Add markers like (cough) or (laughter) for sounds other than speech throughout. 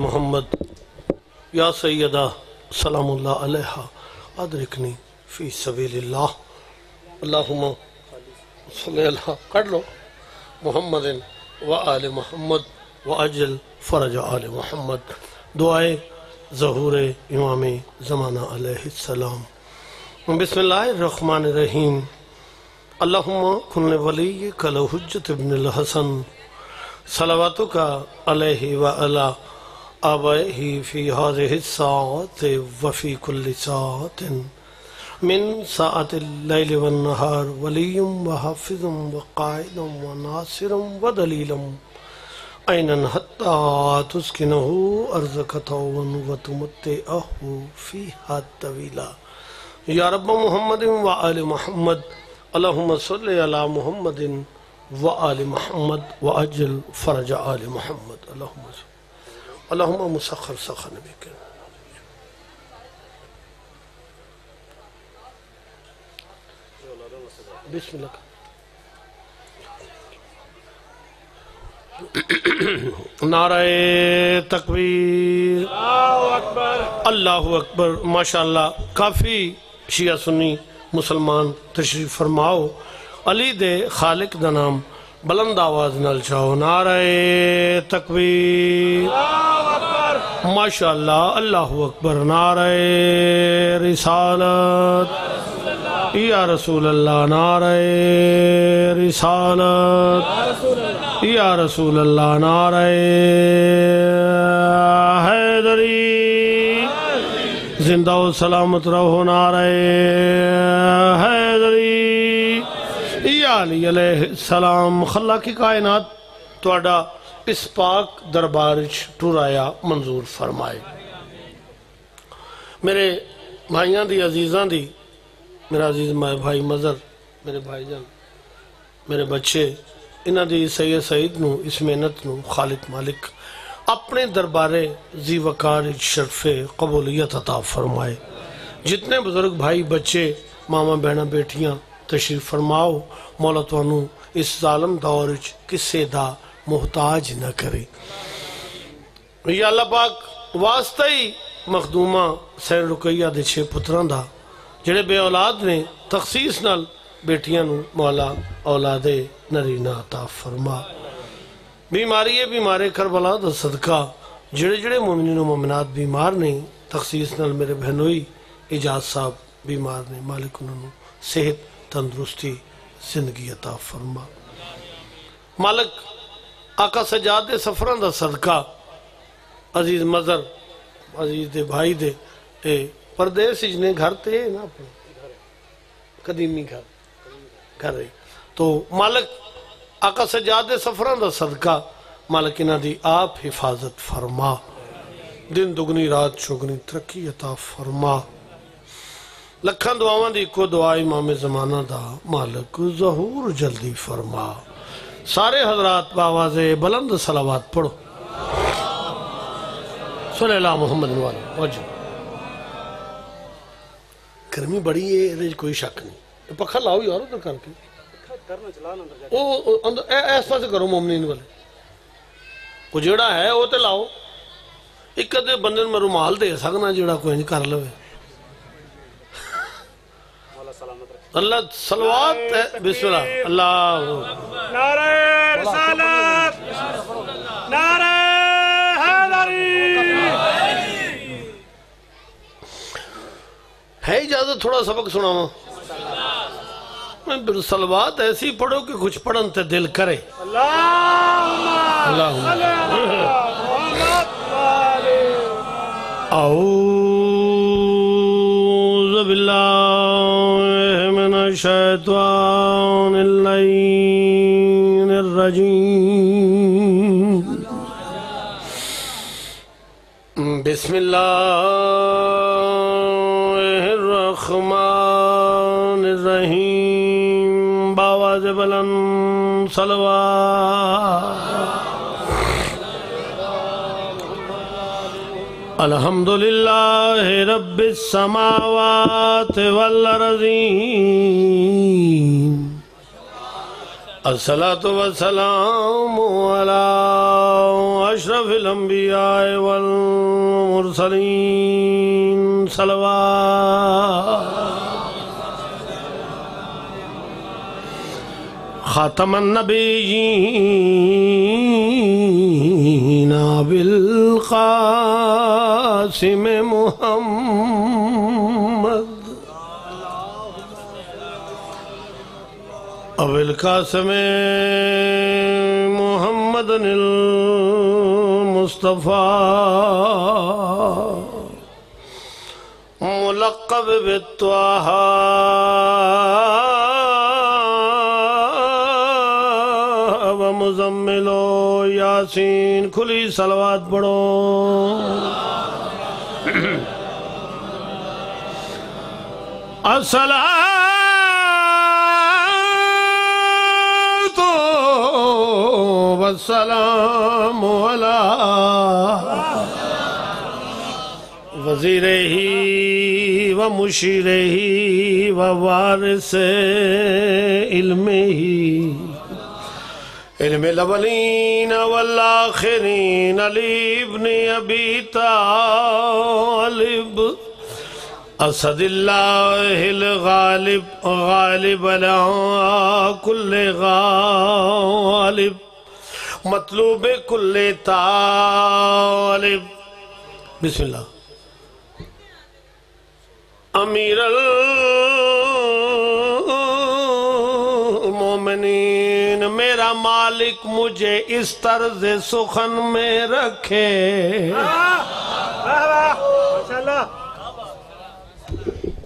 محمد، یا سیدہ، سلام اللہ علیہ ادرکنی فی سبیل اللہ اللہم صلی اللہ کر لو۔ محمد و آل محمد و اجل فرج آل محمد۔ دعائے ظہور امام زمانہ علیہ السلام۔ بسم اللہ الرحمن الرحیم۔ اللہم کن ولی کل حجت ابن الحسن۔ صلواتو کا علیہ وعلا آبائه في هذه الساعات وفي كل ساعة. من ساعة الليل والنهار ولي وحافظ وقائد وناصر ودليل. أين حتى تسكنه أرزك طوعا وتمتعه فيها الطويلة يا رب محمد وآل محمد اللهم صل على محمد وآل محمد وأجل فرج آل محمد. اللهم صل. اللهم مسخر سخر نبی کے بسم اللہ۔ نعرہ تکبیر۔ اللہ اکبر۔ ماشاءاللہ کافی شیعہ سنی مسلمان تشریف فرماؤ۔ علی دے خالق دا نام۔ بلند آواز نال چاہو نعرہ تکبیر۔ ماشاءاللہ اللہ اکبر نعرہ رسالت۔ یا رسول اللہ نعرہ رسالت۔ یا رسول اللہ۔ نعرہ حیدری۔ زندہ و سلامت رہو نعرہ حیدری۔ علی علیہ السلام خلا کی کائنات توڑا اس پاک دربارش ٹورایا منظور فرمائے۔ میرے بھائیاں دی، عزیزاں دی، میرا عزیز مائے بھائی مظہر، میرے بھائی جان، میرے بچے انہ دی سید سعید نو، اس محنت نو خالق مالک اپنے دربارے زی وقار شرف قبولیت عطا فرمائے۔ جتنے بزرگ بھائی، بچے، ماما بہنہ بیٹیاں، تشریف فرماؤ مولا توانو اس ظالم دور کسے دا محتاج نہ کرے۔ یا اللہ پاک واسطہ ہی مخدومہ سین رکیہ دے چھے پتران دا، جڑے بے اولاد نے تخصیص نال بیٹیاں نو مولا اولاد نرینا عطا فرما۔ بیماری ہے بیمارے کربلا دا صدقہ۔ جڑے جڑے مومنین و مومنات بیمار نہیں تخصیص نال میرے بہنوئی اجاز صاحب بیمار نے، مالک انہوں صحت تندرستی زندگی عطا فرما۔ مالک آقا سجاد دے سفران دا صدقہ، عزیز مذر عزیز دے بھائی دے اے پردیس اجنے گھر تے نا اپنے قدیمی گھر گھر رہی تو مالک آقا سجاد دے سفران دا صدقہ، مالک انہ دی آپ حفاظت فرما۔ دن دگنی، رات چگنی ترقی عطا فرما۔ لکھان دعاوان دی کو دعا امام زمانہ دا مالک ظہور جلدی فرما سارے حضرات باواز بلند صلوات پڑھو صلی اللہ محمد نوالا وجہ گرمی بڑی ہے ریج کوئی شک نہیں پکھا لاؤ یار ادھر کر کے ایسا سے کرو مومنین والے وہ جیڑا ہے وہ تے لاؤ ایک دے بندن میں رومال دے سکنا جیڑا کوئی نہیں کر لوے اللہ صلوات ہے بسم اللہ۔ اللہ۔ نعرہ رسالت۔ نعرہ حیدری۔ ہے اجازت تھوڑا سبق میں پھر صلوات ایسی پڑھو کہ کچھ پڑھن تے دل کرے۔ اللہ اعوذ باللہ۔ الرجیم بسم اللہ الرحمن الرحیم باواز بلند صلوات. الحمد للہ رب السماوات والارضین الصلاة والسلام على اشرف الانبیاء والمرسلین صلوات. خاتم النبیین بالقاسم محمد. اب القاسم محمد المصطفى ملقب بالطه ومزمل یاسین کھلی صلوات پڑھو۔ السلام والسلام على وزیر ہی و مشیر ہی و وارث علم ہی. علم الاولین والآخرین، علی ابن ابی طالب. اسد اللہ الغالب، غالب علی کل غالب. مطلوب کل طالب۔ بسم اللہ۔ امیر المومنین، میرا مالک مجھے اس طرز سخن میں رکھے۔ ماشاءاللہ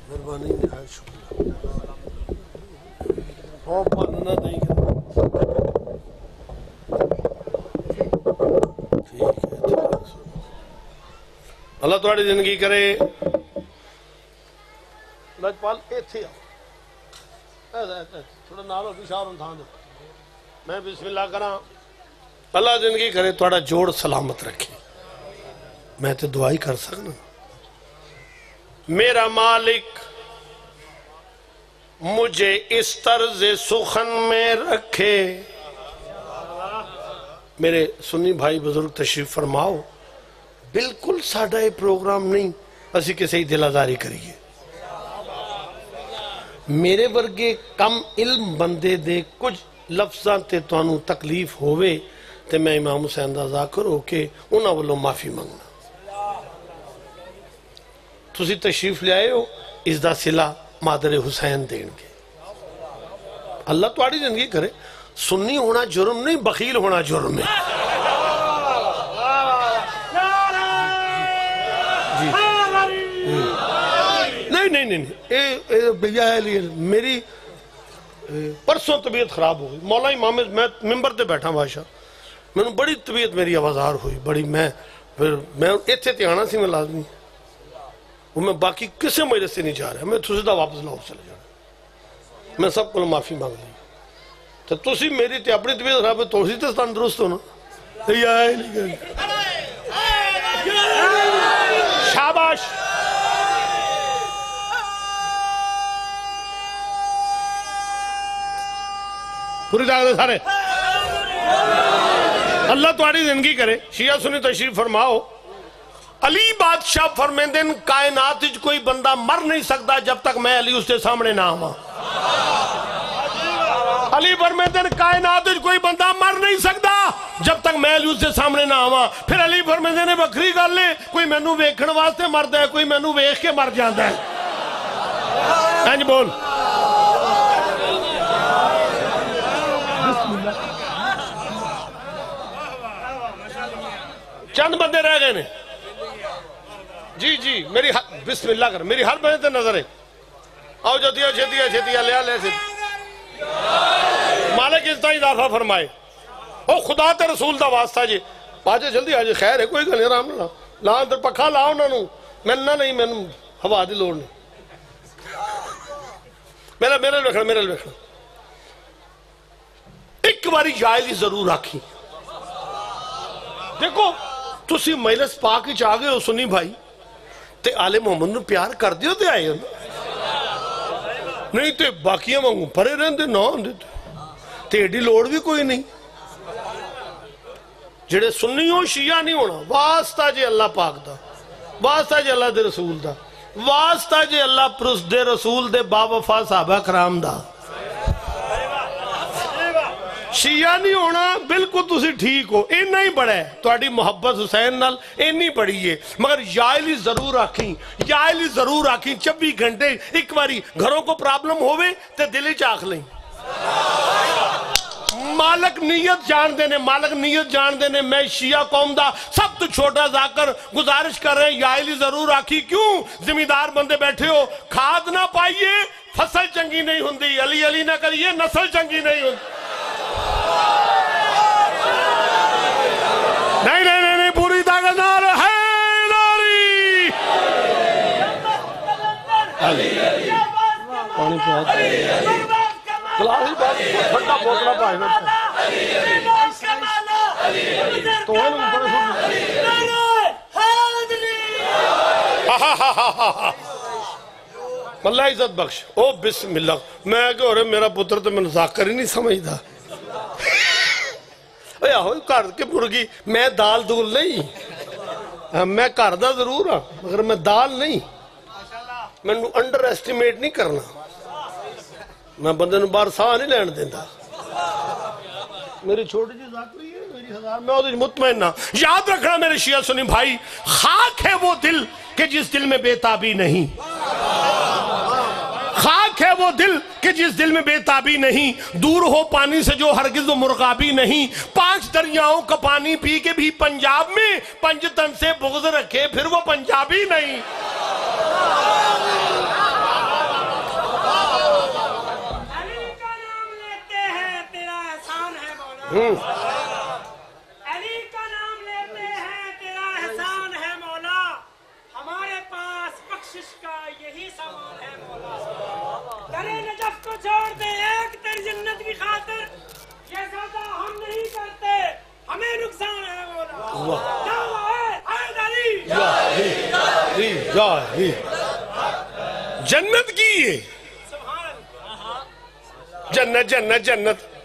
مہربانی نہایت شکریہ ہاں پاننا نہیں کرنا ٹھیک ہے ٹھیک ہے اللہ تھوڑی زندگی کرے۔ لجپال ایتھے آؤ ایسا ایسا ایسا۔ تھوڑا نالو بشار ان تھان دو میں بسم اللہ کرا اللہ زندگی کرے تھوڑا جوڑ سلامت رکھے۔ میں تو دعائی کر سکنا۔ میرا مالک، مجھے اس طرز سخن میں رکھے۔ میرے سنی بھائی بزرگ تشریف فرماؤ، بالکل ساڑھا یہ پروگرام نہیں، اسی کسی ہی دلاداری کریے۔ میرے ورگے کم علم بندے دے کچھ لفظاں تے توانو تکلیف ہوئے تے میں امام حسین دا ذاکر ہو کے انہاں والوں معافی مانگنا تسی تشریف لے آئے ہو، اس دا صلح مادر حسین دین گے۔ اللہ تواڑی زندگی کرے۔ سنی ہونا جرم نہیں، بخیل ہونا جرم ہے۔ جی۔ نہیں نہیں نہیں اے بھیا ہے میری پرسوں طبیعت خراب ہو گئی مولا امام، میں ممبر تے بیٹھا بادشاہ میں نے بڑی طبیعت میری آوازار ہوئی، بڑی میں، پھر میں ایتھے تے آنا سی، میں لازمی۔ وہ میں باقی کسے میرے سے نہیں جا رہا، میں تسی دا واپس لاؤ چلے جانا۔ میں سب کو معافی مانگ لی تو تسی میری تے اپنی طبیعت خراب ہے تو اسی تے تندرست ہو نا۔ اے آئے نہیں شاباش۔ پوری جاگہ دے سارے۔ اللہ تمہاری زندگی کرے۔ شیعہ سنی تشریف فرماؤ۔ علی بادشاہ فرمیندن کائنات وچ کوئی بندہ مر نہیں سکتا جب تک میں علی اس کے سامنے نہ آواں۔ علی فرمیندن کائنات کوئی بندہ مر نہیں سکتا۔ جب تک میں علی اس کے سامنے نہ آواں، پھر علی فرمیندن بکری گل ہے، کوئی مینوں ویکھن واسطے مردا ہے، کوئی مینوں ویکھ کے مر جاندا ہے۔ ہنج بول۔ چند بندے رہ گئے نے۔ جی جی میری بسم اللہ کر، میری ہر بندے تے نظر ہے۔ آؤ جو دیا چھتیا چھتیا لیا لے سے مالک اس طرح اضافہ فرمائے۔ او خدا تے رسول دا واسطہ جی۔ باجے جلدی آجے خیر ہے، کوئی گل نہیں، آرام نہ لا اندر پکھا لاؤ انہاں نو میں نہ نہیں، میں ہوا دی لوڑ نہیں۔ میرا، میرے لکھنا میرے لکھنا ایک باری جائلی ضرور آکھی دیکھو، تسی مجلس پاک وچ آ گئے ہو، سنی بھائی۔ تے آل محمد نو پیار کر دیو تے آئے ہو۔ نہیں تے باقیاں وانگوں پرے رہندے نہ ہوندے تیڑی لوڑ بھی کوئی نہیں۔ جڑے سنی شیعہ نہیں ہونا۔ واسطہ جے اللہ پاک دا۔ واسطہ جے اللہ دے رسول دا۔ واسطہ جے اللہ پرس دے رسول دے با صحابہ کرام دا۔ شیعہ نہیں ہونا، بالکل تسی ٹھیک ہو۔ این نہیں بڑا ہے۔ تہاڈی محبت حسین نال این نہیں بڑی ہے۔ مگر یائلی ضرور آکھیں۔ یائلی ضرور آکھیں۔ چبی گھنٹے ایک واری گھروں کو پرابلم ہوے تے دل وچ لیں۔ سبحان مالک نیت جان دینے مالک نیت جان دینے میں شیعہ قوم دا سب تو چھوٹا ذاکر گزارش کر رہے ہیں یائلی ضرور آکھی کیوں؟ زمیندار بندے بیٹھے ہو کھاد نہ پائیے فصل چنگی نہیں ہندی علی علی نہ کریے نسل چنگی نہیں ہندی نہیں نہیں نہیں نہیں پوری طاقت نار ہے ناری! علی علی! پانی پہنچ اللہ (laughs) عزت بخش۔ او بسم اللہ۔ میں کہ اور میرا پتر تو میں ذاکر ہی نہیں سمجھ دا (laughs) اے آہو کارد کے مرغی، میں دال دول نہیں۔ ہاں، میں کاردہ ضرور ہاں مگر میں دال نہیں۔ میں انڈر ایسٹیمیٹ نہیں کرنا۔ میں بندے نے بار ساہ نہیں لین دینا میری چھوٹی جی ذاکری ہے، میری ہزار میں وہ مطمئن نہ یاد رکھنا میرے شیعہ سنی بھائی، خاک ہے وہ دل کہ جس دل میں بے تابی نہیں۔ خاک ہے وہ دل کہ جس دل میں بے تابی نہیں۔ دور ہو پانی سے جو ہرگز و مرغابی نہیں۔ پانچ دریاؤں کا پانی پی کے بھی پنجاب میں پنجتن سے بغض رکھے، پھر وہ پنجابی نہیں۔ علی کا نام لیتے ہیں تیرا احسان ہے مولا۔ ہمارے پاس بخشش کا یہی سامان ہے مولا۔ نجف کو چھوڑ دے ایک جنت کی خاطر۔ یہ زیادہ ہم نہیں کرتے ہمیں نقصان ہے مولا۔ علی جنت کی جنت جنت جنت۔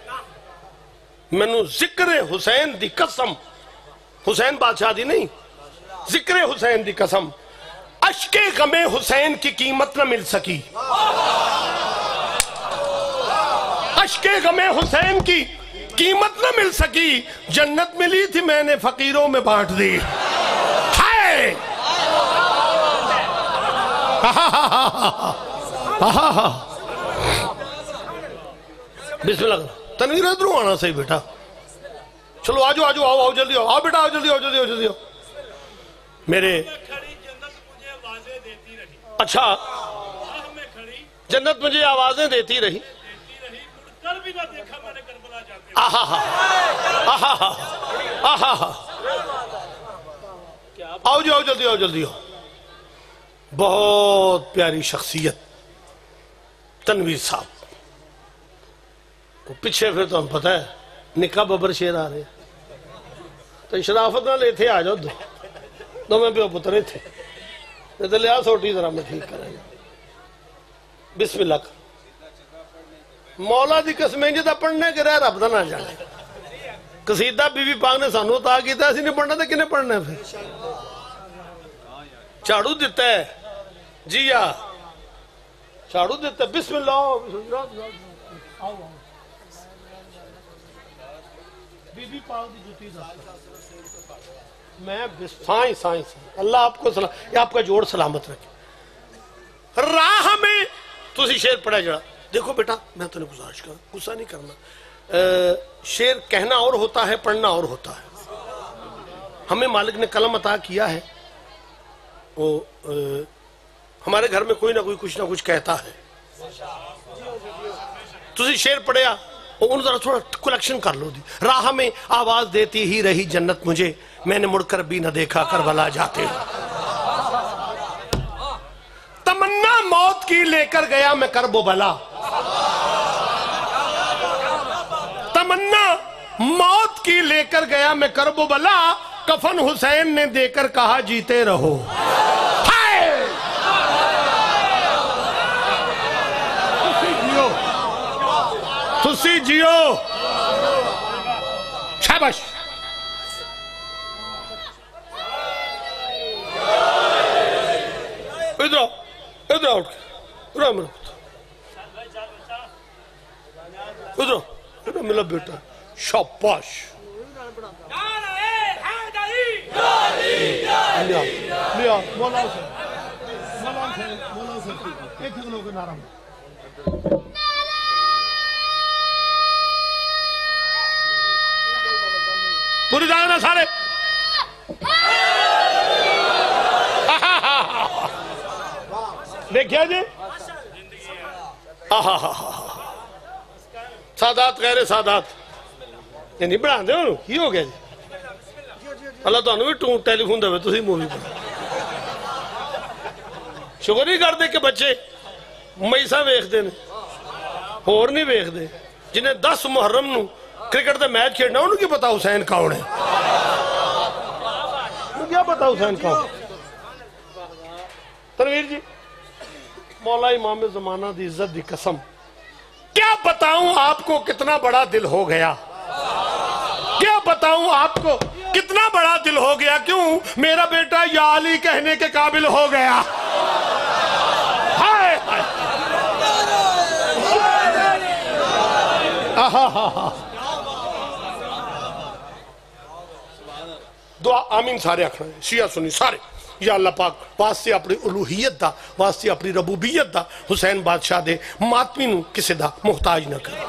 منو ذکر حسین دی قسم۔ حسین بادشاہ دی نہیں۔ ذکر حسین دی قسم۔ عشق غم حسین کی قیمت نہ مل سکی۔ عشق غم حسین کی قیمت نہ مل سکی۔ جنت ملی تھی میں نے فقیروں میں بانٹ دی۔ ہائے۔ (laughs) بسم اللہ۔ تنویر ادھر آنا صحیح بیٹا۔ چلو آجو آجو، آؤ آؤ، جلدی آؤ۔ آؤ بیٹا، آؤ، جلدی آؤ جلدی آؤ جلدی آؤ۔ میرے اچھا۔ جنت مجھے آوازیں دیتی رہی۔ آؤ جی آؤ، جلدی آؤ جلدی آؤ۔ بہت پیاری شخصیت۔ تنویر صاحب۔ پیچھے پھر تو ہم پتہ ہے، نکاح ببر شیر آ رہے تو شرافت نہ لیتے آ جاؤ دو دو میں پیو پترے تھے نہیں تو لیا سوٹی ذرا میں ٹھیک کریں بسم اللہ کر۔ مولا دی قسمیں جدہ پڑھنے کے رہ رب دا نہ جانے۔ قصیدہ بی بی پاک نے سانو تا کیتا ایسی نہیں پڑھنا تھا کنے پڑھنا ہے پھر؟ چاڑو دیتا ہے۔ جی ہاں۔ چاڑو دیتا ہے۔ بسم اللہ بسم اللہ۔ میں سائیں سائیں سائیں اللہ آپ کو سلام یہ آپ کا جوڑ سلامت رکھے۔ راہ میں تسی شیر پڑھا جڑا۔ دیکھو بیٹا، میں تنے گزارش کرنا گزار نہیں کرنا۔ شیر کہنا اور ہوتا ہے، پڑھنا اور ہوتا ہے۔ ہمیں مالک نے کلم عطا کیا ہے۔ وہ ہمارے گھر میں کوئی نہ کوئی کچھ نہ کچھ کہتا ہے۔ تسی شیر پڑھیا انہوں نے تھوڑا کلیکشن کر لو دی۔ راہ میں آواز دیتی ہی رہی جنت مجھے۔ میں نے مڑ کر بھی نہ دیکھا کربلا جاتے تمنا موت کی لے کر گیا میں کر و بلا۔ تمنا موت کی لے کر گیا میں کر و بلا۔ کفن حسین نے دے کر کہا جیتے رہو۔ ਤੁਸੀਂ ਜਿਓ ਸ਼ਾਬਾਸ਼ ਇਧਰ ਇਧਰ ਆਉਟ ਰਾਮ ਉਧਰ ਉਧਰ ਮੇਰਾ ਬੇਟਾ ਸ਼ਾਬਾਸ਼ ਲਿਆ ਲਿਆ ਮੋਲਾ ਹੁਸੈਨ ਮੋਲਾ ਹੁਸੈਨ ਮੋਲਾ ਹੁਸੈਨ ਇੱਕ ਲੋਕ ਨਾਰਾ پوری جانا نا سارے دیکھیا جی سادات غیر سادات یہ نہیں بڑھا دے انہوں کی ہو گیا جی اللہ تمہیں بھی ٹون ٹیلی فون دے تھی مووی پر شکر نہیں کرتے کہ بچے میسا ویختے ہیں اور نہیں ویختے جنہیں دس محرم نو کرکٹ دے میچ کھیڑنا انہوں کی پتا حسین کون ہے؟ انہوں کیا پتا حسین کون تنویر جی مولا امام زمانہ دی عزت دی قسم، کیا بتاؤں آپ کو کتنا بڑا دل ہو گیا؟ کیا بتاؤں آپ کو کتنا بڑا دل ہو گیا؟ کیوں میرا بیٹا یا علی کہنے کے قابل ہو گیا؟ ہائے ہائے۔ آہا۔ دعا آمین سارے آکھنا ہے۔ شیعہ سنی سارے۔ یا اللہ پاک، واسطے اپنی الوحیت دا، واسطے اپنی ربوبیت دا حسین بادشاہ دے ماتمی نو کسی دا محتاج نہ کرے۔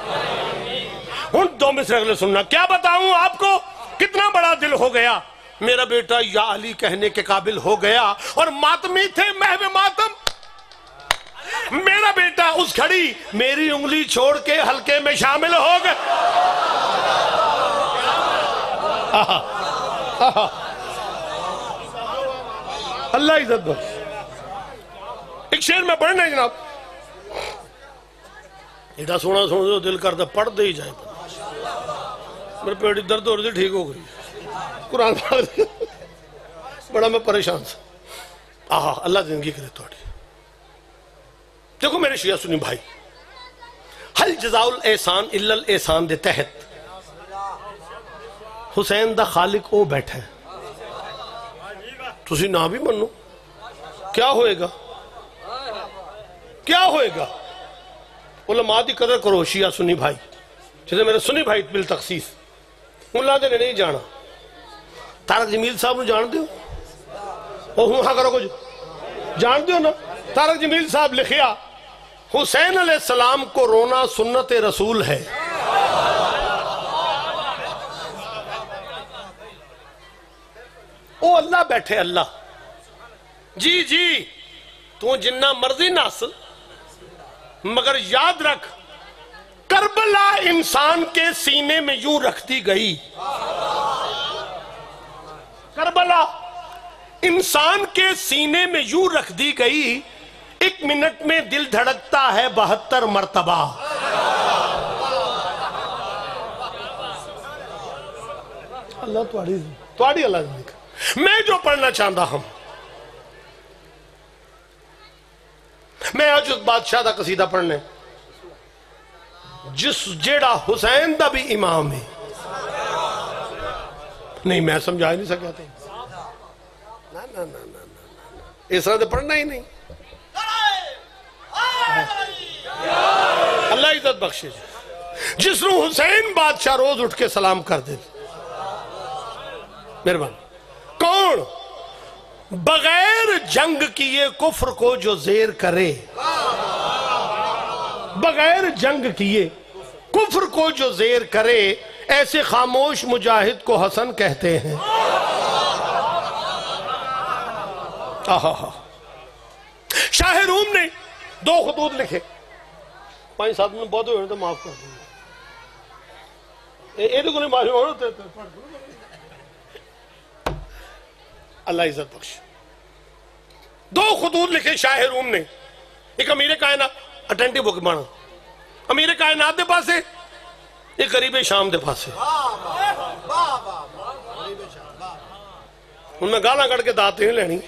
ہن دو مصر اگلے سننا۔ کیا بتاؤں آپ کو؟ کتنا بڑا دل ہو گیا۔ میرا بیٹا یا علی کہنے کے قابل ہو گیا اور ماتمی تھے محو ماتم۔ میرا بیٹا اس کھڑی میری انگلی چھوڑ کے ہلکے میں شامل ہو گئے۔ آہا۔ اللہ عزت بخش ایک شیر میں پڑھنا ہے جناب۔ ایڈا سونا سونا دو دل کرتا پڑھ دے ہی جائے میرے پیڑی درد ہو رہی تھی، ٹھیک ہو گئی۔ قرآن پڑھ دے۔ بڑا میں پریشان سا آہا، اللہ زندگی کرے توڑی۔ دیکھو میرے شیعہ سنی بھائی حل جزاء الاحسان الا الاحسان دے تحت۔ حسین دا خالق او بیٹھا ہے۔ تسی نہ بھی منو۔ کیا ہوئے گا؟ کیا ہوئے گا؟ علماء دی قدر کرو، شیعہ سنی بھائی۔ جیسے میرے سنی بھائی بالتخصیص اللہ دے نے نہیں جانا۔ تارک جمیل صاحب نو جان دیو؟ او ہوں ہاں کرو کچھ۔ جان دیو نا؟ تارک جمیل صاحب لکھیا، حسین علیہ السلام کو رونا سنت رسول ہے۔ او اللہ بیٹھے اللہ۔ جی جی تو جنہ مرضی ناسل مگر یاد رکھ، کربلا انسان کے سینے میں یوں رکھتی گئی۔ کربلا انسان کے سینے میں یوں رکھ دی گئی، ایک منٹ میں دل دھڑکتا ہے بہتر مرتبہ۔ اللہ تواڑی تواڑی اللہ میں جو پڑھنا چاہتا ہوں، میں آج اس بادشاہ دا قصیدہ پڑھنے، جس جیڑا حسین دا بھی امام ہے۔ نہیں، میں سمجھا ہی نہیں سکیا اس طرح تو پڑھنا ہی نہیں۔ اللہ عزت بخشے۔ جی جس نو حسین بادشاہ روز اٹھ کے سلام کر دے۔ مہربان کون؟ بغیر جنگ کیے کفر کو جو زیر کرے۔ بغیر جنگ کیے کفر کو جو زیر کرے، ایسے خاموش مجاہد کو حسن کہتے ہیں۔ شاہ روم نے دو خطوط لکھے۔ پانچ سات میں بہت ہوئے تو معاف کر دیں۔ یہ تو کوئی معافی اور ہوتے اللہ عزت بخش دو خطوط لکھے شاہ روم نے ایک امیر کائنات اٹینٹی بک بانا امیر کائنات دے پاسے ایک غریب شام دے پاسے ان میں گالا کڑ کے داتے ہیں لینی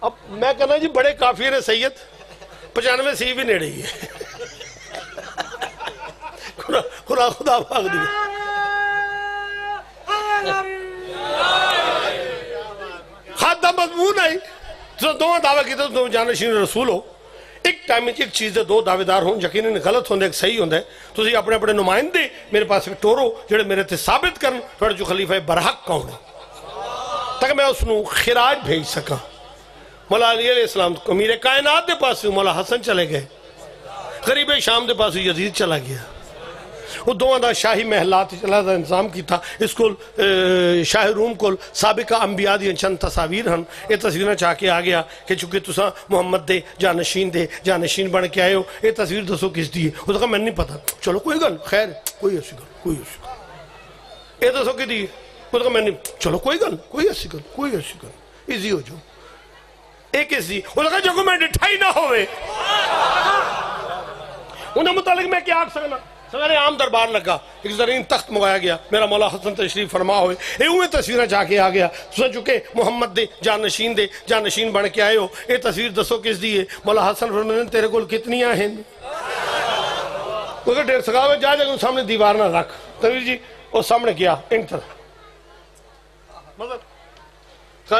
اب میں کہنا جی بڑے کافی نے سید پچانوے سی بھی نیڑے ہی ہے خدا خدا بھاگ دیا خادہ مضمون آئی تو دونوں دعویٰ کیتے تو جانشین رسول ہو۔ ایک ٹائم میں ایک چیز دے دو دعوے دار ہوں، یقیناً غلط ہوندے، ایک صحیح ہوندے۔ تو اسی اپنے اپنے نمائندے میرے پاس ایک ٹورو، جڑے میرے تے ثابت کرن پھر جو خلیفہ برحق کون ہے؟ تاکہ میں اس نو خراج بھیج سکا مولا علی علیہ السلام کو میرے کائنات دے پاس مولا حسن چلے گئے۔ غریب شام دے پاس یزید چلا گیا۔ وہ دوہاں دا شاہی محلات چلا دا انظام کی تھا اس کو شاہ روم کو سابقہ انبیاء دی چند تصاویر ہن۔ یہ تصویریں چاہ کے آ گیا کہ چونکہ تسا محمد دے جانشین دے جانشین بن کے آئے ہو یہ تصویر دسو کس دی ہے؟ وہ کہا میں نہیں پتا چلو کوئی گل خیر کوئی ایسی گل کوئی ایسی گل۔ یہ دسو کی دی وہ تو کہا میں نہیں۔ چلو کوئی گل کوئی ایسی گل کوئی ایسی گل۔ ایزی ہو جو۔ ایک ایسی وہ کہا جو میں ڈٹھائی نہ ہوئے۔ انہیں متعلق میں کیا آگ سکنا؟ سویرے عام دربار لگا، ایک زرین تخت مگایا گیا۔ میرا مولا حسن تشریف فرما ہوئے۔ اے اوے تصویریں جا کے آ گیا۔ سن چکے محمد دے جانشین دے جانشین بن کے آئے ہو، اے تصویر دسو کس دیئے مولا حسن فرمائے تیرے کول کتنی ہیں وہ ڈیر سکا میں جا جا کے سامنے دیوار نہ رکھ۔ تنویر جی وہ سامنے کیا انٹر مطلب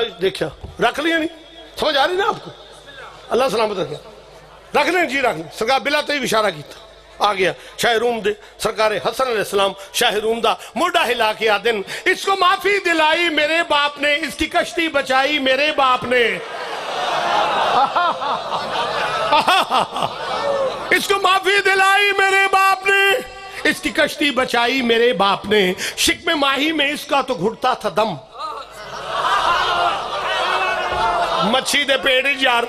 رکھ لیا نہیں؟ سمجھ آ رہی نا آپ کو؟ اللہ سلامت رکھیا رکھ لیں جی رکھ لیں۔ سرکار بلا تو ہی اشارہ کی تھا آ گیا۔ شاہ روم دے سرکار حسن علیہ السلام، شاہ روم دا موڈا ہلا کے آدن اس کو معافی دلائی میرے باپ نے، اس کی کشتی بچائی میرے باپ نے۔ اس کو معافی دلائی میرے باپ نے۔ اس کی کشتی بچائی میرے باپ نے۔ شکم ماہی میں اس کا تو گھٹتا تھا دم۔ مچھی دے پیڑ یار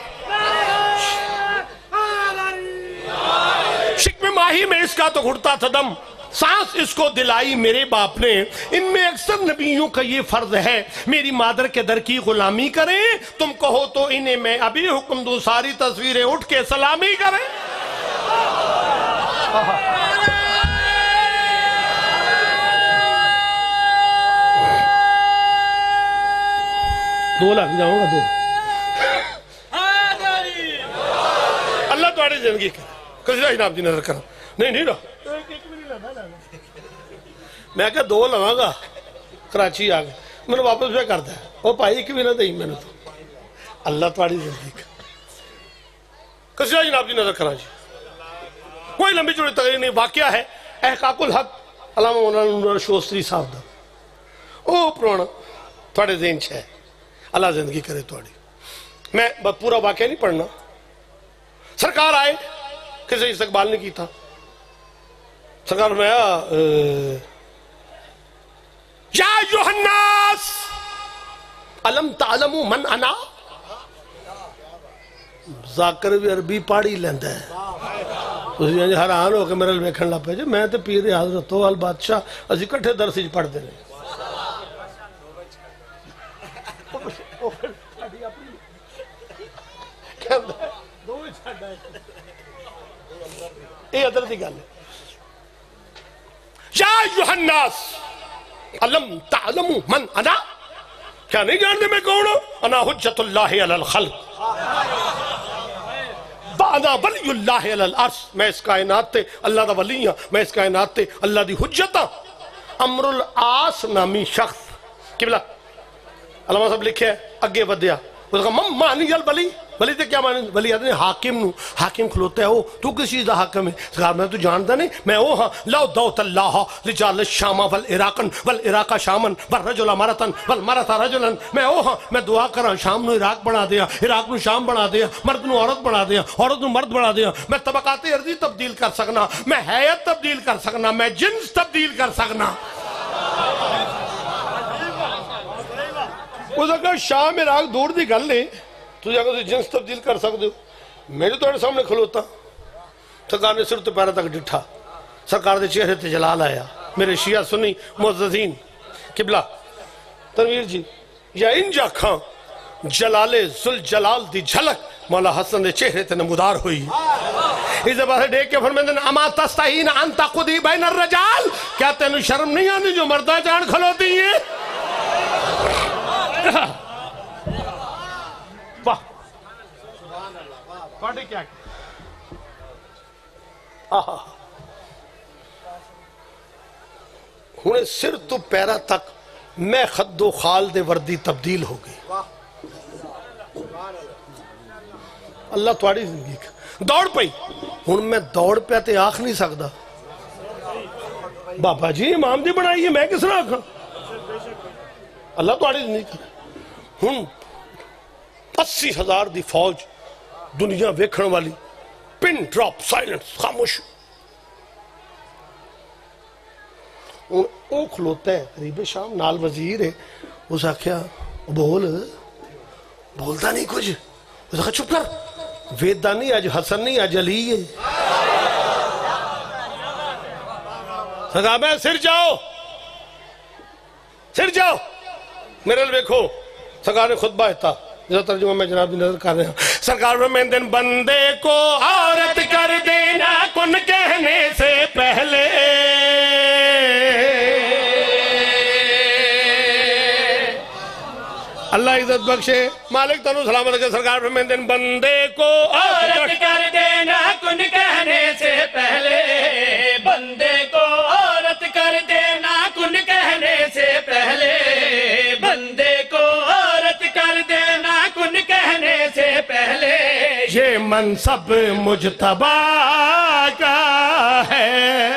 شکم ماہی میں اس کا تو گھٹتا تھا دم۔ سانس اس کو دلائی میرے باپ نے۔ ان میں اکثر نبیوں کا یہ فرض ہے۔ میری مادر کے در کی غلامی کریں۔ تم کہو تو انہیں میں ابھی حکم دوں، ساری تصویریں اٹھ کے سلامی کریں۔ دو لاکھ جاؤں گا، دو۔ اللہ تمہاری زندگی کرے۔ کسی جناب جی نظر کرا نہیں نہیں رہا میں کہا دو لواں گا۔ کراچی آگے میں نے واپس بھی کرتا ہے۔ وہ پائی ایک بھی نہ دئی میں نے تو۔ اللہ تمہاری زندگی کرے کسی جناب جی نظر کرا جی۔ کوئی لمبی جوڑی تقریر نہیں، واقعہ ہے۔ احقاق الحق، علامہ مولانا نور شوستری صاحب دا۔ او پرانا تھوڑے ذہن چھے اللہ زندگی کرے تھوڑی میں پورا واقعہ نہیں پڑھنا۔ سرکار آئے۔ کسی استقبال نہیں کی تھا۔ سرکار میں یا ایوہ علم تعلمو من انا؟ ذاکر بھی عربی پاڑی لیندہ ہے۔ اس لیے یعنی حیران ہو کے میرے لیے کھڑنا پہ جائے جی، میں تے پیر حضرت وال بادشاہ، اسی کٹھے درسی پڑھ دے رہے۔ اے ادھر دی گل ہے یا ایوہ الناس علم تعلمو من انا کیا نہیں جانتے میں کون ہوں انا حجت اللہ علی الخلق بانا ولی اللہ علی الارض میں اس کائنات تے اللہ دا ولی ہاں میں اس کائنات تے اللہ دی حجت ہاں امر العاص نامی شخص قبلہ علامہ صاحب لکھے ہے اگے ودیا وہ کہا مم ولی تے کیا مانی ولی آدھنے حاکم نو، حاکم کھلوتا ہے او تو کس چیز دا حاکم ہے؟ سکار میں تو جانتا نہیں، میں او ہاں لو دوت اللہ رجال الشامہ والعراقن والعراق شامن والرجل مرتن والمرت رجلن۔ میں او ہاں میں دعا کرا شام نو عراق بنا دیا، عراق نو شام بنا دیا، مرد نو عورت بنا دیا، عورت نو مرد بنا دیا۔ میں طبقات ارضی تبدیل کر سکنا، میں حیت تبدیل کر سکنا، میں جنس تبدیل کر سکنا۔ شام عراق دور دی گل نہیں۔ تو جا کر جنس تبدیل کر سکتے ہو میرے تو سامنے کھلوتا سرکار نے سر تو پیرا تک ڈٹھا سرکار دے چہرے تے جلال آیا میرے شیعہ سنی معززین قبلہ تنویر جی یا ان جا کھان جلال زل جلال دی جھلک مولا حسن دے چہرے تے نمودار ہوئی اسے بات دیکھ کے فرمیدن اما تستہین انتا قدی بین الرجال کیا تینو شرم نہیں آنی جو مردہ جان کھلوتی ہیں ਤੁਹਾਡੇ ਕੀ? ਆਹਾ। ਹੁਣ ਸਿਰ ਤੋਂ ਪੈਰਾ ਤੱਕ ਮੈਂ ਖੱਦੋ ਖਾਲ ਦੇ ਵਰਦੀ ਤਬਦੀਲ ਹੋ ਗਈ। اللہ تھوڑی زندگی کا دوڑ پئی ہن میں دوڑ پیا تے آکھ نہیں سکتا بابا جی امام دی بنائی ہے میں کس طرح آکھاں اللہ تھوڑی زندگی کا 80000 دی فوج دنیا ویکھن والی پن ڈراپ سائلنس خاموش۔ ہوں وہ کھلوتا ہے قریب شام نال وزیر ہے۔ اس آخیا بول، بولتا نہیں کچھ۔ اس آخیا چھپ کر۔ ویدہ نہیں، آج حسن نہیں، آج علی ہے۔ صحابہ سر جاؤ۔ سر جاؤ۔ میرے ویکھو سرکار نے خطبہ ہتا جیسا ترجمہ میں جناب جی نظر کر رہے ہیں سرکار میں دن بندے کو عورت کر دینا کن کہنے سے پہلے۔ اللہ عزت بخشے۔ مالک تنو سلامت کے سرکار میں دن بندے کو عورت کر دینا کن کہنے سے پہلے۔ بندے کو عورت کر دینا یہ منصب مجتبہ کا ہے۔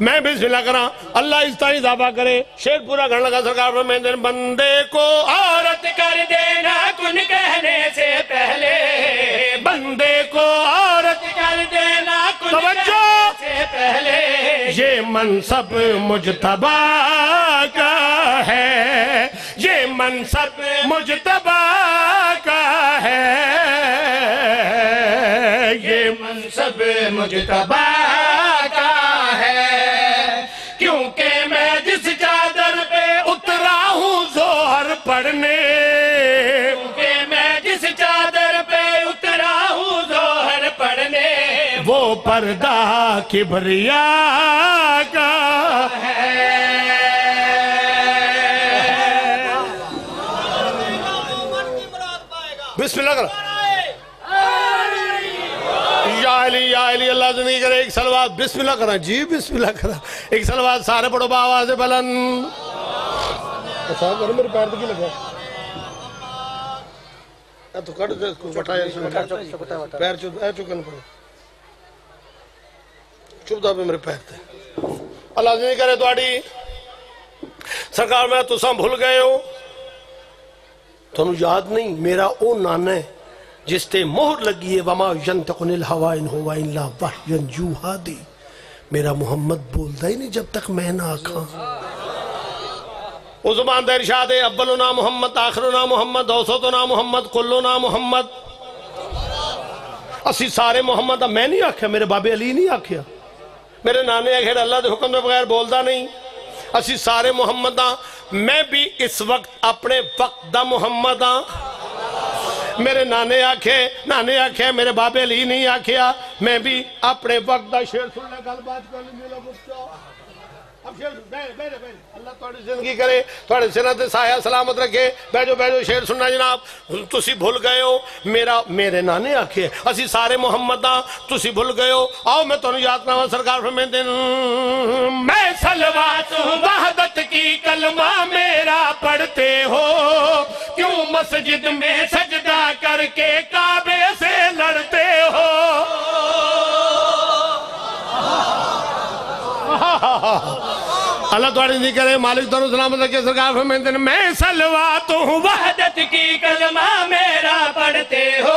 میں بسم اللہ کرا۔ اللہ اس طرح اضافہ کرے۔ شیر پورا گھر لگا سرکار میں دن بندے کو عورت کر دینا کن کہنے سے پہلے۔ بندے کو عورت کر دینا کن! کہنے سے پہلے۔ یہ منصب مجتبہ کا ہے۔ یہ منصب مجتبہ کا ہے۔ یہ منصب مجتبہ کا ہے۔ کیونکہ میں جس چادر پہ اترا ہوں زہر پڑھنے کہ میں جس چادر پہ اترا ہوں زہر پڑھنے، وہ پردہ کبریا بسم اللہ کرو۔ یا علی یا علی اللہ زندگی کرے ایک سلوات۔ بسم اللہ کرا جی بسم اللہ کرا ایک سلوات سارے پڑھو با آواز بلند۔ اچھا کرو میرے پیر کی لگا؟ تو کٹ دے اس کو میں پیر اے چکن پڑے چپ دا پہ میرے پیر تے۔ اللہ زندگی کرے تواڈی۔ سرکار میں تساں بھول گئے ہو تنو یاد نہیں، میرا او نانا ہے، جس تے مہر لگی ہے، وما ینتقن الہوا ان ہوا الا وحین یوہا دی۔ میرا محمد بولدا ہی نہیں جب تک میں نہ آکھاں۔ او زبان دا ارشاد ہے اولنا محمد آخرنا محمد اوسطنا محمد کلنا محمد۔ اسی سارے محمد میں نہیں آکھیا، میرے بابے علی نہیں آکھیا۔ میرے نانے آخر اللہ دے حکم دے بغیر بولدا نہیں۔ اسی سارے محمد میں بھی اس وقت اپنے وقت دا محمد ہاں۔ میرے نانے آکھے نانے آکھے، میرے بابے لی نہیں آکھیا۔ میں بھی اپنے وقت دا شیر سننے گل بات کرنے لیں میرا بچہ اب شیر سننے بیرے بیرے اللہ تھوڑی زندگی کرے تھوڑے سنت سایہ سلامت رکھے۔ بیٹھو بیٹھو، شیر سننا جناب۔ تسی بھول گئے ہو، میرا، میرے نانے آکھے، اسی سارے محمد ہاں تسی بھول گئے ہو۔ آؤ، میں تنہوں یاد نہ سرکار فرمین دن میں سلوات ہوں وحدت کی کلمہ میرا پڑھتے ہو۔ کیوں مسجد میں سجدہ کر کے کعبے سے لڑتے ہو؟ (laughs) اللہ تھوڑی نہیں کرے مالک تنہوں سلامت رکھے، سرکار فرمین دن میں سلوات ہوں، وحدت کی کلمہ میرا پڑھتے ہو۔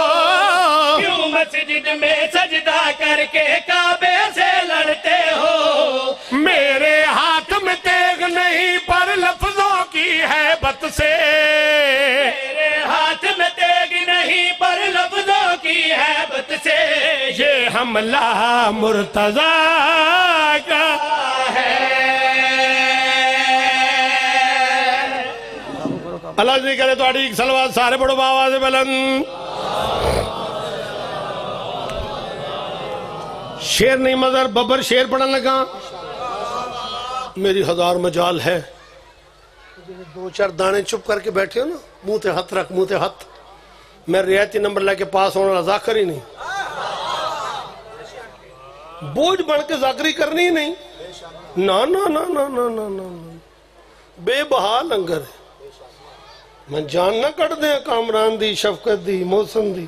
کیوں مسجد میں سجدہ کر کے کعبے سے لڑتے ہو؟ میرے ہاتھ میں تیغ نہیں، پر لفظوں کی حیبت سے۔ میرے ہاتھ میں تیگ نہیں، پر لفظوں کی حیبت سے۔ یہ حملہ مرتضی کا اللہ جی کرے تو اڑی سلوات سارے بڑو باوا سے بلند شیر نہیں مذہر ببر شیر پڑھا لگا۔ میری ہزار مجال ہے۔ دو چار دانے چپ کر کے بیٹھے ہو نا، منہ ہتھ رکھ، منہ ہتھ میں ریاتی نمبر لے کے پاس ہونا ذاکر ہی نہیں۔ بوجھ بڑھ کے ذاکری کرنی ہی نہیں۔ نا نا نا نا نا نا۔ بے بہا لنگر ہے۔ میں جان نہ کٹ دیا کامران دی شفقت دی محسن دی۔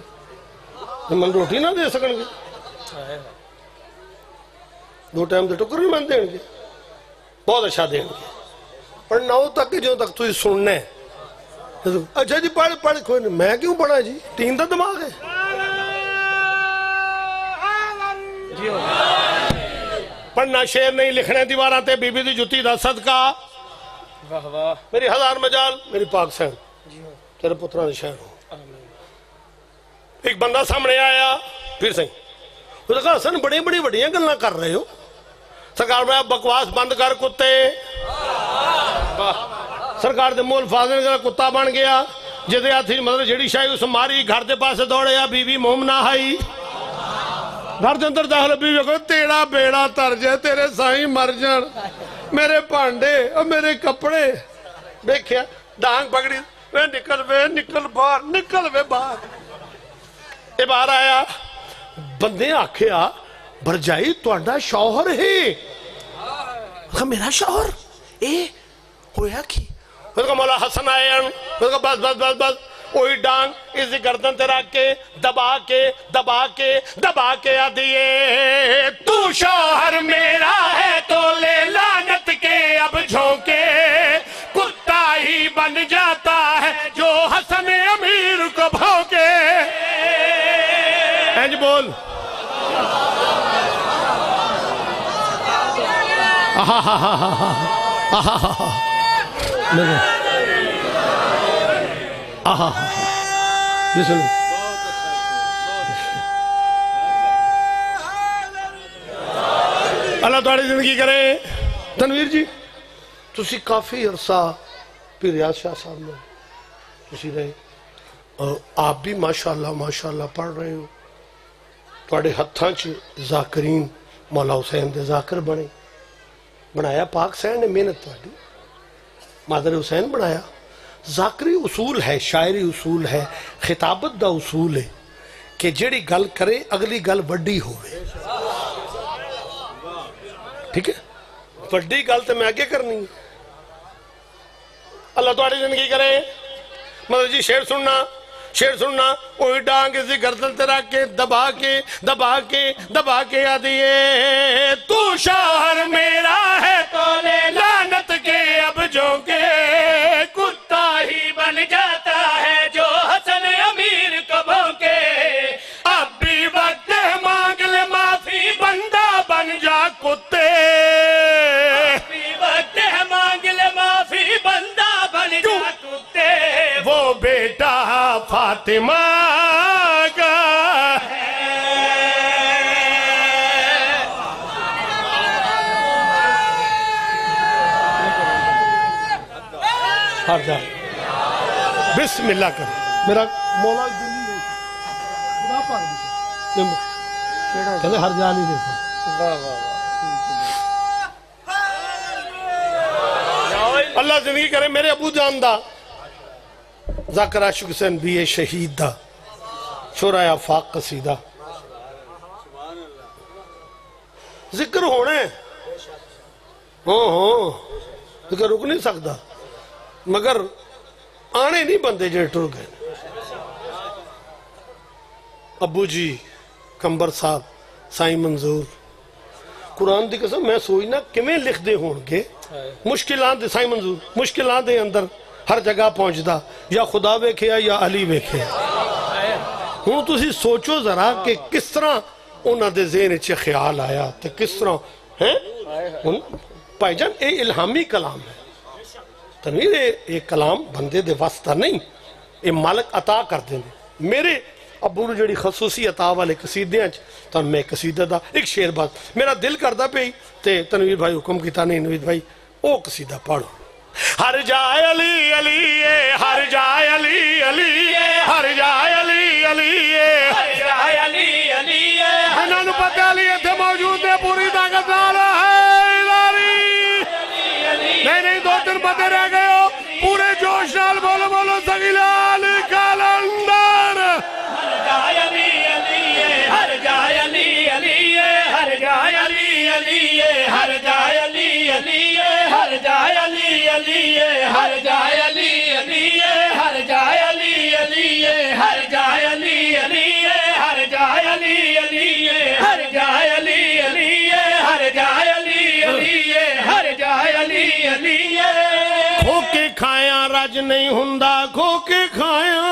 میں روٹی نہ دے سکن دو ٹائم دے ٹکر میں دیں گے۔ بہت اچھا دیں گے۔ پر نہ ہو تک جو تک تو سننے۔ اچھا جی پڑھ پڑھ۔ کوئی نہیں۔ میں کیوں پڑھا جی؟ تین دا دماغ ہے۔ پڑھنا شیر نہیں لکھنے دیوارہ تے بی بی دی جتی دا صدقہ۔ میری ہزار مجال میری پاک سین ਤੇਰੇ ਪੁੱਤਰਾਂ ਦੇ ਸ਼ਹਿਰ ਹੋ ਇੱਕ ਬੰਦਾ ਸਾਹਮਣੇ ਆਇਆ ਫਿਰ ਸਹੀ ਉਹਨੇ ਕਹਾ ਹਸਨ ਬੜੀ ਬੜੀ ਵੱਡੀਆਂ ਗੱਲਾਂ ਕਰ ਰਹੇ ਹੋ। ਸਰਕਾਰ ਮੈਂ ਬਕਵਾਸ ਬੰਦ ਕਰ ਕੁੱਤੇ। ਸਰਕਾਰ ਦੇ ਮੂਲ ਫਾਜ਼ਲ ਦਾ ਕੁੱਤਾ ਬਣ ਗਿਆ। ਜਿਹਦੇ ਹੱਥ ਮਤਲਬ ਜਿਹੜੀ ਸ਼ਾਈ ਉਸ ਮਾਰੀ ਘਰ ਦੇ ਪਾਸੇ ਦੌੜਿਆ ਬੀਵੀ ਮੋਮਨਾ ਆਈ ਘਰ ਦੇ ਅੰਦਰ ਦਾਖਲ ਬੀਵੀ ਕਹੋ ਤੇਰਾ ਬੇੜਾ ਤਰ ਜਾ ਤੇਰੇ ਸਾਈ ਮਰ ਜਾਣ। ਮੇਰੇ ਭਾਂਡੇ ਉਹ ਮੇਰੇ ਕੱਪੜੇ। ਵੇਖਿਆ ਡਾਂਗ ਪਕੜੀ। وے نکل وے، نکل باہر، نکل وے باہر۔ اے باہر آیا۔ بندے آکھے آکھیا، برجائی انڈا شوہر ہے۔ میرا شوہر؟ اے، ہویا کی؟ کہا، مولا حسن آئے ان کہا، بس بس بس بس۔ اوہی ڈانگ اسی گردن تے رکھ کے، دبا کے دبا کے دبا کے آ دیئے۔ تو شوہر میرا ہے، تو لے لانت کے، اب جھوکے اللہ تاری زندگی کرے۔ تنویر جی۔ تسی کافی عرصہ پھر ریاض شاہ صاحب میں تسی رہے۔ اور آپ بھی ماشاءاللہ ماشاءاللہ پڑھ رہے ہو۔ تھوڑے ہاتھاں چ مولا حسین دے ذاکر بنے۔ بنایا، پاک سین نے محنت تاری مادر حسین بنایا۔ ذاکری اصول ہے، شاعری اصول ہے، خطابت دا اصول ہے کہ جڑی گل کرے، اگلی گل وڈی ہوئے ٹھیک ہے؟ وڈی گل تو میں آگے کرنی۔ اللہ تاری زندگی کرے۔ مدر جی شیر سننا۔ شیر سننا اوہی ڈانگ اسی گردن تیرا کے دبا کے دبا کے دبا کے آدھیے تو شاہر میرا ہے تو لے لانت کے اب جو کے فاطمہ کا ہر بسم اللہ کر میرا مولا دلی ہر جانی نہیں اللہ زندگی کرے میرے ابو جان دا زاکر آشک حسین بھی شہید دا شورا آفاق قصیدہ۔ ذکر ہونے ہو ہو۔ ذکر رک نہیں سکتا۔ مگر آنے نہیں بندے جڑے ٹر گئے ابو جی کمبر صاحب، سائی منظور۔ قرآن دی قسم، میں سوئی نا کمیں لکھ دے ہونگے؟ گے مشکلات دے، سائی منظور، مشکلات دے اندر۔ ہر جگہ پہنچدا، یا خدا ویکھیا یا علی ویکھیا ہوں تسی سوچو ذرا کہ کس طرح انہ دے ذہن اچھے خیال آیا تو کس طرح، ہیں؟ بھائی جان، اے الہامی کلام ہے۔ تنویر، اے کلام بندے دے واسطہ نہیں یہ مالک عطا کر دے میرے ابو نے جڑی خصوصی عطا والے قصیدیاں چ تو میں قصیدہ دا ایک شیر بات، میرا دل کردہ پہ ہی تنویر بھائی حکم کیتا نہیں نوید بھائی، او قصیدہ پڑھو۔ ہر جائے علی علی ہر جائے علی علی ہر جائے علی علی ہر جائے علی علی پتہ علی ایتھے موجود ہے پوری طاقت نال ہے نہیں دو تین بندے رہ گئے۔ ਅਲੀਏ, ਹਰ ਜਾਏ ਅਲੀ ਅਲੀਏ, ਹਰ ਜਾਏ ਅਲੀ ਅਲੀਏ, ਹਰ ਜਾਏ ਅਲੀ ਅਲੀਏ, ਹਰ ਜਾਏ ਅਲੀ ਅਲੀਏ, ਹਰ ਜਾਏ ਅਲੀ ਅਲੀਏ, ਹਰ ਜਾਏ ਅਲੀ ਅਲੀਏ, ਹਰ ਜਾਏ ਅਲੀ ਅਲੀਏ, ਹਰ ਜਾਏ ਅਲੀ ਅਲੀਏ, ਹਰ ਜਾਏ ਅਲੀ ਅਲੀਏ। ਖੋ ਕੇ ਖਾਇਆ, ਰਜ ਨਹੀਂ ਹੁੰਦਾ ਖੋ ਕੇ ਖਾਇਆ।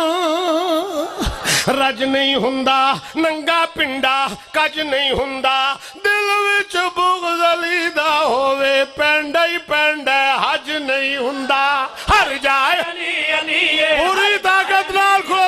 رج نہیں ہندہ ننگا پنڈا کج نہیں ہندہ دل وچ بغض علی دا ہوے پینڈا ہی پینڈا ہے حج نہیں ہندہ ہر جائے پوری طاقت نال کھو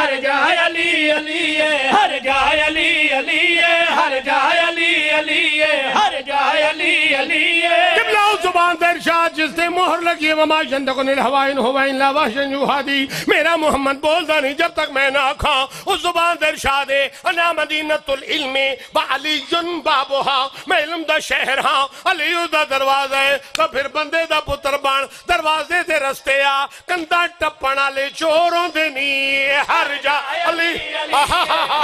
ہر جائے علی علی ہر جائے علی علی ہے، ہر جائے علی علی ہر جائے علی علی زبان در ارشاد جس نے مہر لگی ہے وما جندقن الہوائن ہوائن لا وحشن یوحادی۔ میرا محمد بولتا نہیں جب تک میں نہ کھاں اس زبان در ارشاد ہے انا مدینت العلم بعلی جن بابوہا۔ میں علم دا شہر ہاں علی دا دروازہ ہے تو پھر بندے دا پتر بان دروازے دے رستے آ کندہ ٹپنا لے چوروں دے نی ہر جا علی۔ آہا ہا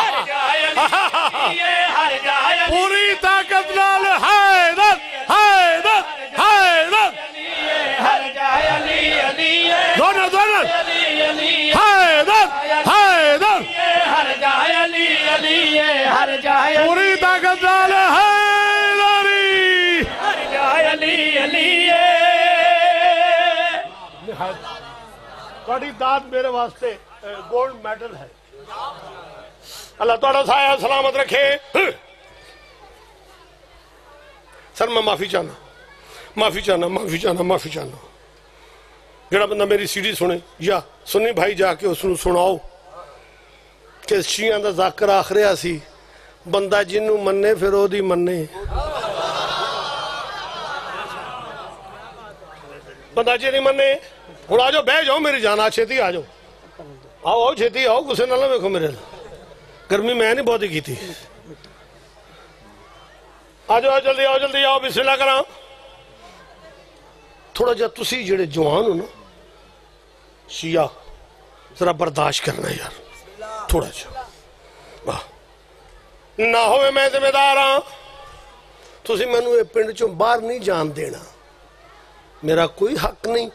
دونوں دونوں۔ حیدر حیدر ہر جائے پوری طاقت دال حیدری ہر جائے علی علی تھوڑی داد میرے واسطے گولڈ میڈل ہے۔ اللہ توڑا سایہ سلامت رکھے۔ سر، میں معافی چاہنا۔ معافی چاہنا معافی چاہنا معافی چاہنا۔ ਜਿਹੜਾ ਬੰਦਾ ਮੇਰੀ ਸੀਡੀ ਸੁਣੇ ਜਾਂ ਸੁਣੀ ਭਾਈ ਜਾ ਕੇ ਉਸ ਨੂੰ ਸੁਣਾਓ ਕਿ ਸ਼ੀਆਂ ਦਾ ਜ਼ਾਕਰ ਆਖਰਿਆ ਸੀ ਬੰਦਾ ਜਿਹਨੂੰ ਮੰਨੇ ਫਿਰ ਉਹਦੀ ਮੰਨੇ ਬੰਦਾ ਜੇ ਨਹੀਂ ਮੰਨੇ ਹੁਣ ਆ ਜਾਓ ਬਹਿ ਜਾਓ ਮੇਰੀ ਜਾਨ ਆ ਛੇਤੀ ਆ ਜਾਓ ਆਓ ਆਓ ਛੇਤੀ ਆਓ ਗੁੱਸੇ ਨਾਲ ਨਾ ਵੇਖੋ ਮੇਰੇ ਨਾਲ ਗਰਮੀ ਮੈਂ ਨਹੀਂ ਬਹੁਤੀ ਕੀਤੀ ਆ ਜਾਓ ਆ ਜਲਦੀ ਆਓ ਜਲਦੀ ਆਓ ਬਿਸਮਿਲ੍ਲਾ ਕਰਾਂ ਥੋੜਾ ਜਿਹਾ ਤੁਸੀਂ ਜਿਹੜੇ ਜਵਾਨ ਹੋ ਨਾ شیعہ، ذرا برداشت کرنا یار، تھوڑا جا۔ نہ ہوئے میں ذمہ دار ہاں۔ تسی میں نے پنڈ چوں باہر نہیں جان دینا۔ میرا کوئی حق نہیں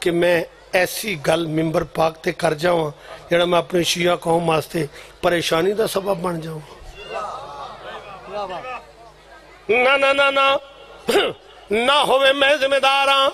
کہ میں ایسی گل ممبر پاک تے کر جاؤں جڑا میں اپنے شیعہ قوم واسطے پریشانی دا سبب بن جاؤں نہ نہ نہ۔ نہ ہوئے میں ذمہ دار ہاں۔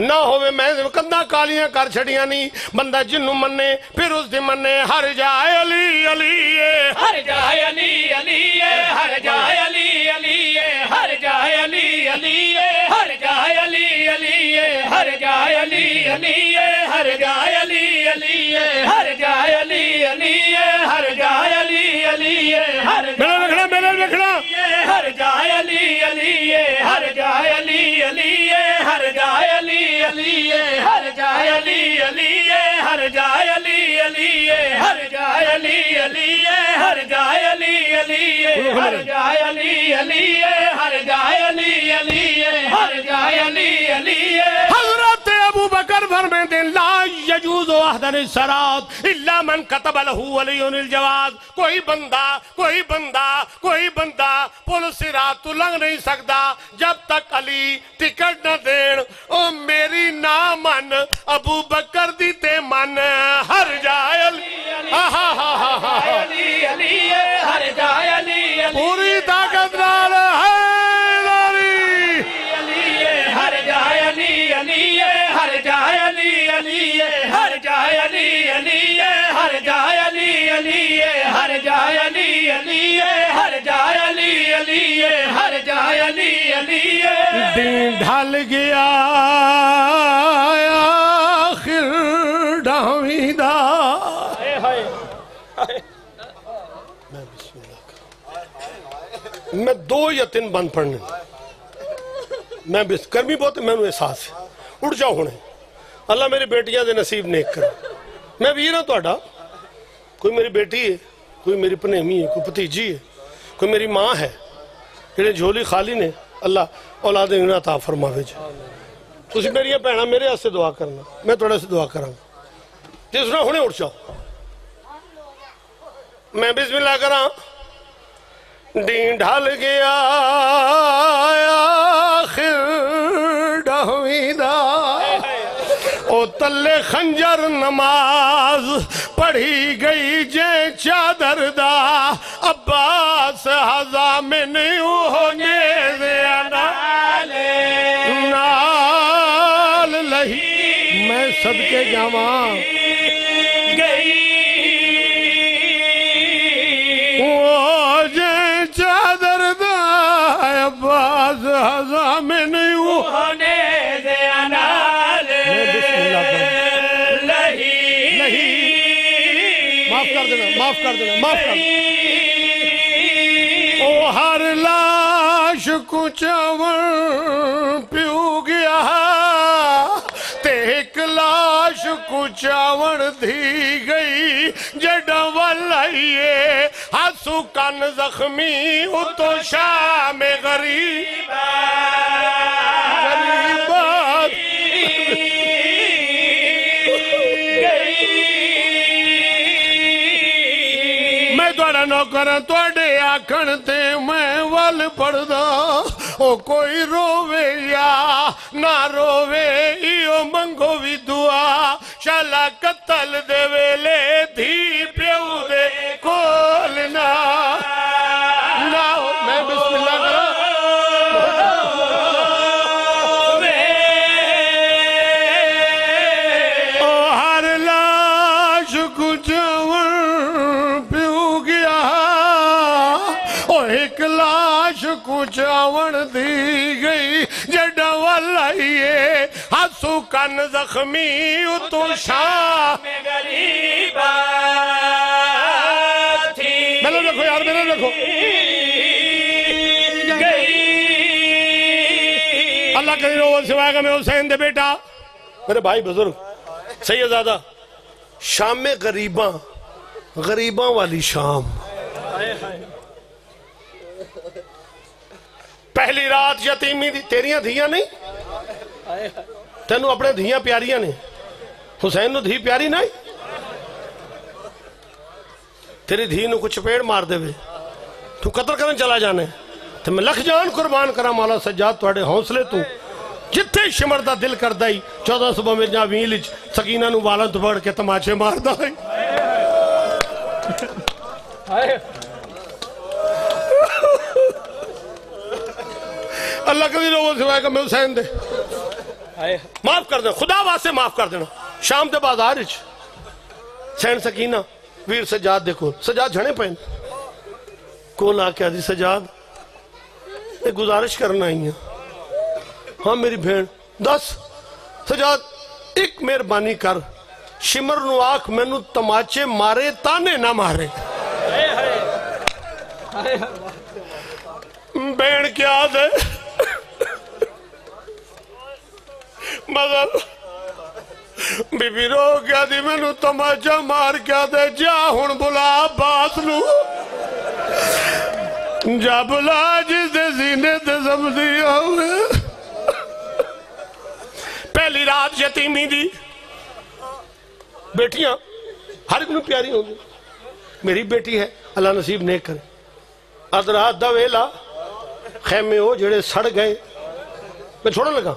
ਨਾ ਹੋਵੇ ਮੈਂ ਕੰਦਾ ਕਾਲੀਆਂ ਕਰ ਛੜੀਆਂ ਨਹੀਂ ਬੰਦਾ ਜਿੰਨੂੰ ਮੰਨੇ ਫਿਰ ਉਸ ਦੇ ਮੰਨੇ ਹਰ ਜਾਏ ਅਲੀ ਅਲੀ ਹਰ ਜਾਏ ਅਲੀ ਅਲੀ ਹਰ ਜਾਏ ਅਲੀ ਅਲੀ ਹਰ ਜਾਏ ਅਲੀ ਅਲੀ ਹਰ ਜਾਏ ਅਲੀ ਅਲੀ ਹਰ ਜਾਏ ਅਲੀ ਅਲੀ ਹਰ ਜਾਏ ਅਲੀ ਅਲੀ ਹਰ ਜਾਏ ਅਲੀ ਅਲੀ ਹਰ ਜਾਏ ਅਲੀ ਅਲੀ ਹਰ ਮੇਰੇ ਵੇਖਣਾ ਮੇਰੇ ਵੇਖਣਾ ਹਰ ਜਾਏ علی ہر جائے علی علی ہر جائے علی علی ہر جائے علی علی ہر جائے علی علی ہر جائے علی علی ہر جائے علی علی ہر جائے علی علی ہر جائے علی علی ہر جائے علی علی حضرت ابو بکر فرماتے ہیں، لا احدن السرات الا من کتب لہو ولي الجواز. کوئی بندہ کوئی بندہ کوئی بندہ پل سرات تو لنگ نہیں سکتا، جب تک علی ٹکٹ نہ دین. او میری نہ من ابو بکر علی ہر جائے علی علی ہر جائے علی علی دین ڈھل گیا آخر ڈاویدہ میں دو یا تین بند پڑھنے۔ میں بس گرمی بہت ہے میں نے احساس ہے۔ اڑ جاؤ ہونے اللہ میری بیٹیاں دے نصیب نیک کر میں ویر ہوں توڑا کوئی میری بیٹی ہے۔ کوئی میری پنیمی ہے کوئی پتیجی ہے کوئی میری ماں ہے ਜਿਹੜੇ ਝੋਲੀ ਖਾਲੀ ਨੇ ਅੱਲਾ ਔਲਾਦ ਇਹਨਾਂ ਤਾ ਫਰਮਾਵੇ ਜੀ ਤੁਸੀਂ ਮੇਰੀਆਂ ਭੈਣਾਂ ਮੇਰੇ ਵਾਸਤੇ ਦੁਆ ਕਰਨਾ ਮੈਂ ਤੁਹਾਡੇ ਵਾਸਤੇ ਦੁਆ ਕਰਾਂਗਾ ਜਿਸ ਨਾਲ ਹੁਣੇ ਉੱਠ ਜਾਓ ਮੈਂ ਬਿਸਮਿਲ੍ਲਾ ਕਰਾਂ ਦੀਨ ਢਲ ਗਿਆ ਆਖਿਰ ਡਹਵੀਂ تلے خنجر نماز پڑھی گئی جے چادر دا عباس حضا میں نیو ہونے دیا نالے۔ نال لہی۔ میں صدقے جاواں۔ معاف کر دینا معاف کر او ہر لاش کو چاون پیو گیا تے ایک لاش کو چاون دی گئی جڈا میں توڑا نوکر توڑے آکھن تے میں وال پڑھدا او کوئی رووے یا نہ رووے ایو منگو بھی دعا شالا قتل دے ویلے دھی پیو دے کولنا ایک لاش کو چاون دی گئی جڈا والائیے ہسو کن زخمی شاہ میرے رکھو یار میرے رکھو اللہ کری رو سوائے گا میں حسین دے بیٹا میرے بھائی بزرگ سیدزادہ شام میں غریباں غریباں والی شام پہلی رات یتیمی دی تیریاں دھیاں نہیں؟ تینوں اپنے دھیاں پیاریاں نے حسین نو دھی پیاری نہیں؟ تیری دھی نو کچھ پیڑ مار دے تو قتل کرنے چلا جانے۔ تو میں لکھ جان قربان کرا مولا سجاد توڑے حوصلے تو جتھے شمر دا دل کر دائی چودہ صبح میں جہاں ویلج سکینہ نو والا تو بڑھ کے تماچے مار دائی اللہ کبھی لوگوں سے وائے کہ میں حسین دے۔ معاف کر دینا خدا واسے معاف کر دینا۔ شام دے بازار اچ سین سکینہ ویر سجاد دیکھو سجاد جھڑے پہن کول آ کے آدھی سجاد؟ ایک گزارش کرنا ہی ہے ہاں میری بھین دس۔ سجاد ایک مہربانی کر۔ شمر نو آکھ میں نو تماچے مارے تانے نہ مارے۔ بین کیا دے مگر بی بی رو کیا دی میں نو تماچا مار کیا دے جا ہون بلا باس نو جا بلا جس دے زینے دے زمدی ہوئے پہلی رات یتیمی دی بیٹیاں ہر ایک نو پیاری ہوں گی میری بیٹی ہے اللہ نصیب نیک کرے ادرات دا ویلا خیمے ہو جڑے سڑ گئے میں چھوڑا لگا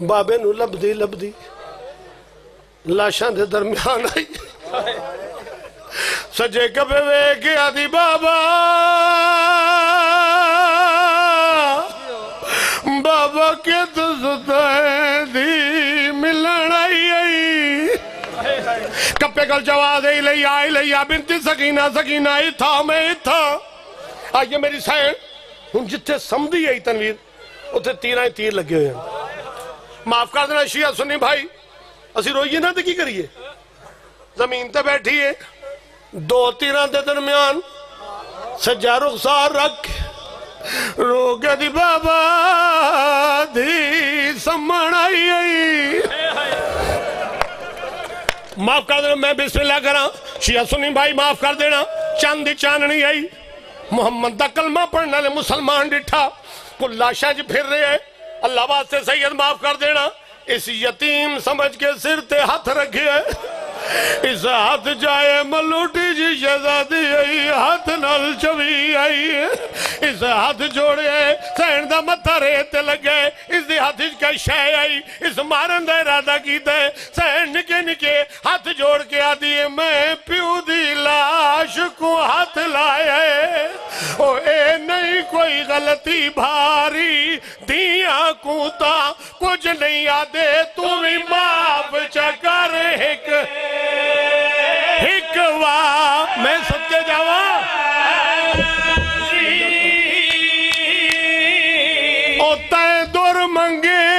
بابے نو لب دی لب دی لاشاں دے درمیان آئی سجے کبے وے کے آدھی بابا بابا کے تو دی ملن آئی آئی کپے کل جواد ہی لئی آئی لئی آ بنتی سکینہ سکینہ ہی تھا میں ہی تھا آئیے میری سائن ہن جتھے سمدھی ہے تنویر اتھے تیرہ تیر لگے ہوئے ہیں معاف کر دینا، شیعہ سنی بھائی، اسی روئیے نہ کی کریے؟ زمین تے بیٹھیے دو تیرہ دے درمیان سجا رخسار رکھ رو کے دی بابا دی سمن آئی آئی۔ معاف کر دینا، میں بسم اللہ کرا شیعہ سنی بھائی معاف کر دینا چاندی چاندنی آئی۔ محمد دا کلمہ پڑھنا لے مسلمان ڈٹھا کل لاشاں جی پھر رہے ہیں۔ اللہ واسطے سید معاف کر دینا۔ اس یتیم سمجھ کے سر تے ہاتھ رکھے۔ اس ہاتھ جائے ملوٹی جی شہزادی آئی، ہاتھ نل چوی آئی۔ اس ہاتھ جوڑے، سین دا متھا ریت لگے۔ اس دی ہاتھ کا شہ آئی۔ اس مارن دا ارادہ کیتا ہے۔ سین نکے نکے ہاتھ جوڑ کے آدھی ہے۔ میں پیو دی لاش کو ہاتھ لائے۔ او اے نہیں، کوئی غلطی بھاری۔ دیا کوتا کچھ نہیں آدھے۔ تو بھی معاف چکر ایک۔ میں جاوا او دور منگے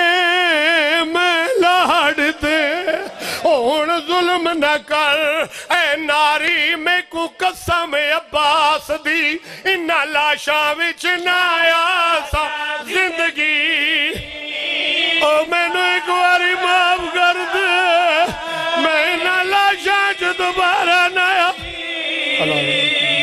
میں لاڑ دے۔ ظلم نہ کر۔ اے ناری، میں کو قسم عباس دی۔ انہ لاشاں وچ سا زندگی۔ او میں نو ایک falando.